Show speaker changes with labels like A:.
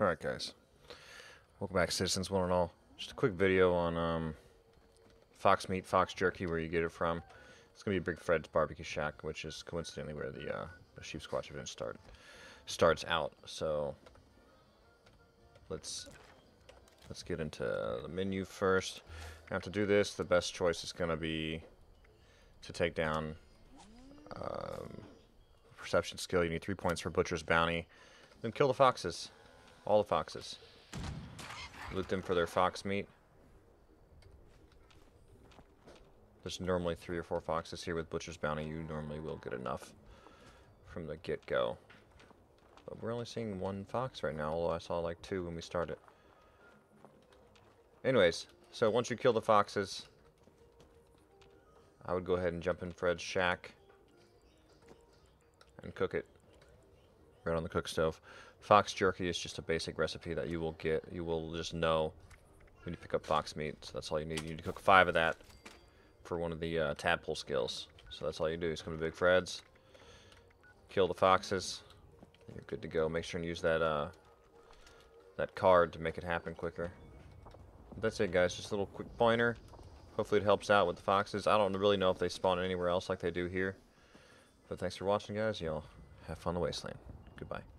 A: Alright guys, welcome back citizens one and all. Just a quick video on um, fox meat, fox jerky, where you get it from. It's going to be Big Fred's Barbecue Shack, which is coincidentally where the, uh, the Sheepsquatch event start, starts out. So, let's let's get into the menu first. Now to do this, the best choice is going to be to take down um, perception skill. You need three points for Butcher's Bounty. Then kill the foxes. All the foxes. Loot them for their fox meat. There's normally three or four foxes here with Butcher's Bounty. You normally will get enough from the get-go. But we're only seeing one fox right now, although I saw like two when we started. Anyways, so once you kill the foxes, I would go ahead and jump in Fred's shack and cook it right on the cook stove. Fox jerky is just a basic recipe that you will get, you will just know when you pick up fox meat. So that's all you need. You need to cook five of that for one of the uh, tadpole skills. So that's all you do is come to Big Fred's, kill the foxes, you're good to go. Make sure and use that uh, that card to make it happen quicker. That's it guys, just a little quick pointer. Hopefully it helps out with the foxes. I don't really know if they spawn anywhere else like they do here. But thanks for watching guys, y'all have fun the wasteland. Goodbye.